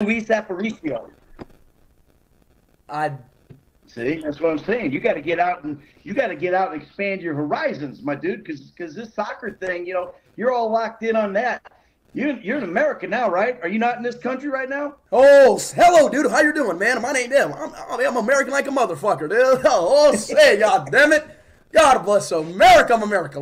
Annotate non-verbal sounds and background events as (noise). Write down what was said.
Luis Aparicio. I See, that's what I'm saying. You got to get out and you got to get out and expand your horizons, my dude. Because because this soccer thing, you know, you're all locked in on that. You you're an American now, right? Are you not in this country right now? Oh, hello, dude. How you doing, man? My name is. I'm, I'm American like a motherfucker, dude. (laughs) Oh, say, (laughs) God damn it. God bless America. I'm America.